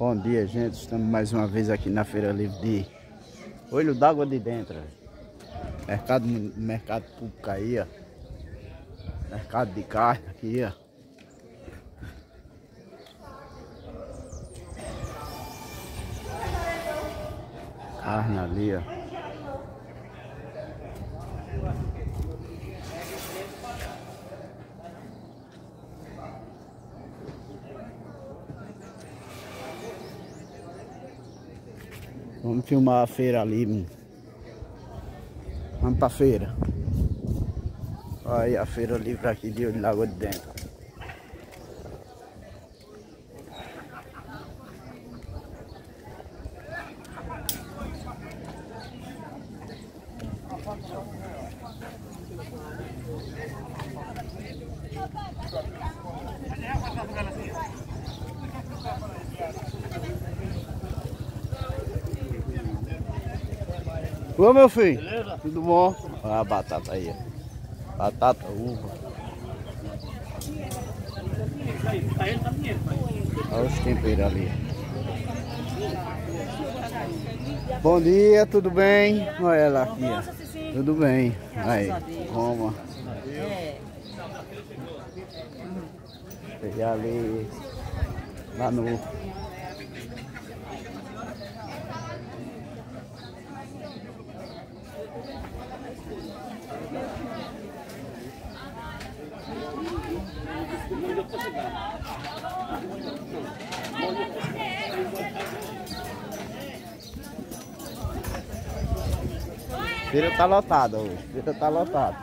Bom dia, gente. Estamos mais uma vez aqui na Feira Livre de Olho d'Água de Dentro. Mercado, mercado público aí, ó. Mercado de carne aqui, ó. Carne ali, ó. Vamos filmar a feira ali. Vamos pra feira. Olha aí a feira livre aqui de Lagoa de Dentro. Ô meu filho, Beleza? tudo bom? Olha a batata aí, ó. Batata, uva. Olha os temperos ali. Bom dia, tudo bem? Olha ela aqui, ó. Tudo bem. Aí, Roma. Pegar ali. Lá no. Feira tá lotada hoje. Feira tá lotada.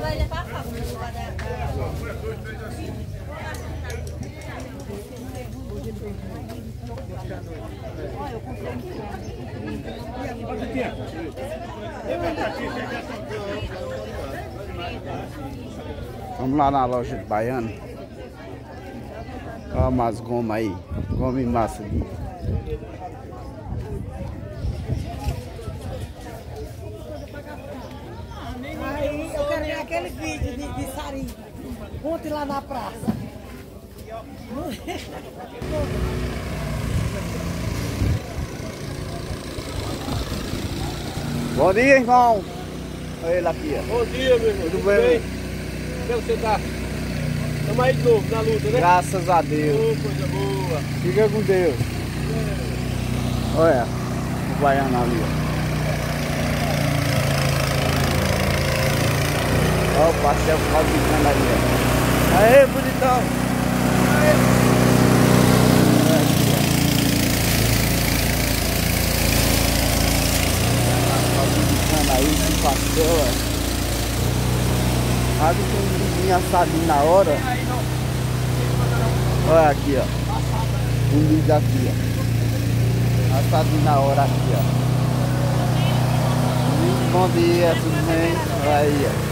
Vai levar a capa no lugar da. Olha, eu comprei Vamos lá na loja de Baiano. Olha umas gomas aí. Goma e massa ali. Aí eu quero ver aquele vídeo de, de Sarim. Ontem lá na praça. Bom dia, irmão. Olha ele aqui, ó. Bom dia, meu irmão. Tudo bem? Como é você tá? Tamo aí de novo na luta, né? Graças a Deus. Ô, coisa boa. Fica com Deus. Olha, o baiano ali, ó. Olha o pastel calvicando ali, ó. Aê, bonitão. Aê. Olha aqui, ó. Calvicando aí, esse pastel, ó. Sabe que um vizinho assadinho na hora. Olha aqui, ó. Um vídeo aqui, ó. Assadinho na hora aqui, ó. Bom dia, tudo bem? Olha aí, ó.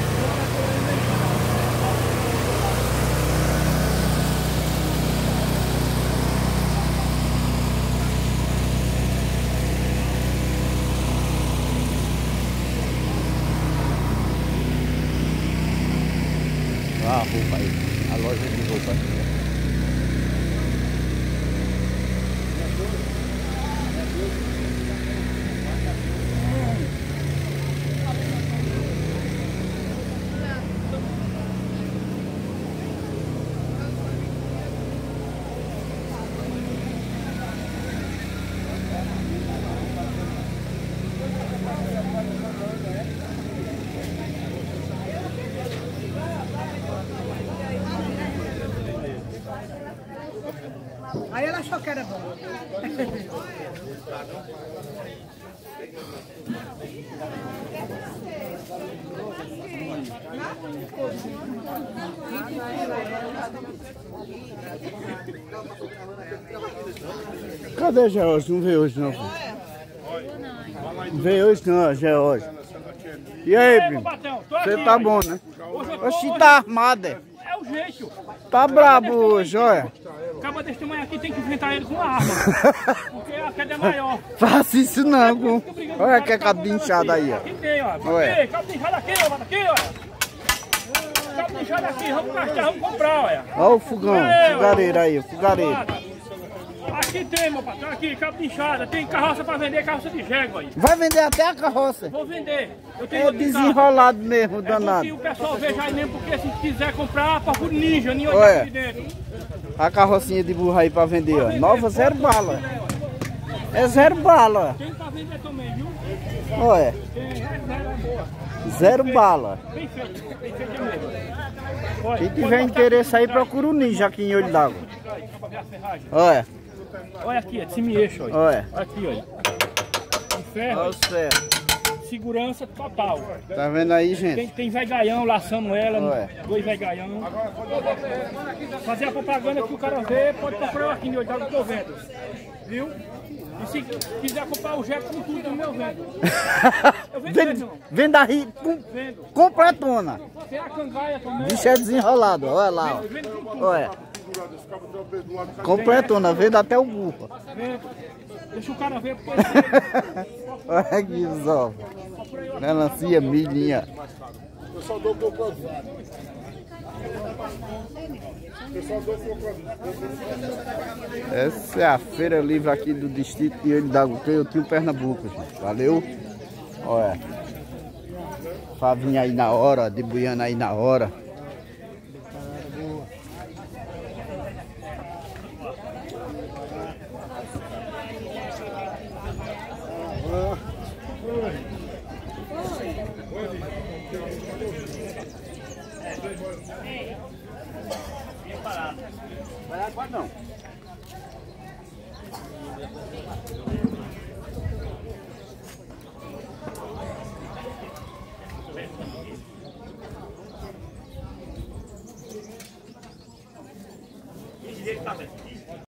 A roupa aí, a loja de roupa Que era bom. Cadê George? Não veio hoje não. Não veio hoje não, George. E aí, tô Você tá bom, né? Oxi, tá armado, é? É o jeito. Tá brabo hoje, olha. Acaba desse tamanho aqui, tem que enfrentar ele com uma arma. Porque a queda é maior. Faça isso não, com... Olha que cabo de inchado aí, ó. Aqui tem, ó. Aqui, cabo de inchado aqui, ó. Aqui, ó. Olha aqui, vamos gastar, vamos comprar, olha. Olha o fogão, fogareiro aí, o fogareiro. Aqui tem, meu patrão, aqui, cabo de enxada, tem carroça pra vender, carroça de jegue aí. Vai vender até a carroça. Vou vender. Eu tenho É carro. desenrolado mesmo, É danado. o pessoal veja aí mesmo, porque se quiser comprar, procura ninja, ninja Olha. aqui dentro. A carrocinha de burro aí pra vender, ó. Nova zero bala. É zero bala. Tem pra vender também, viu? Olha, é zero, é bala. Bem feito, bem feito mesmo. Olha, Quem tiver interesse aí, procura o ninja aqui em Olho d'Água. atrás, pra ver a ferragem. Olha, Olha aqui, é de cima e eixo, olha. olha. Olha aqui, olha. De ferro, Olha o céu. Segurança total. Tá vendo aí, Tem, gente? tem gaião, laçamos ela, Ué. dois velho gaião. Fazer a propaganda que o cara vê, pode comprar aqui em Oitavo que eu vendo. Viu? E se quiser comprar o jeito com tudo, eu vendo. Eu vendo Vende, mesmo, não. vende aí, com, Vendo. completona. Tem a cangaia também. Bicho é desenrolado, olha lá, ó. Vendo. Olha. Completona, vende até o burro. Vendo. Deixa o cara ver, porque Olha aqui os ovos. Melancia, milhinha. Essa é a feira livre aqui do distrito de que eu tio Pernambuco, gente. Valeu? Olha. Favinha aí na hora, de buiana aí na hora. Vai água não.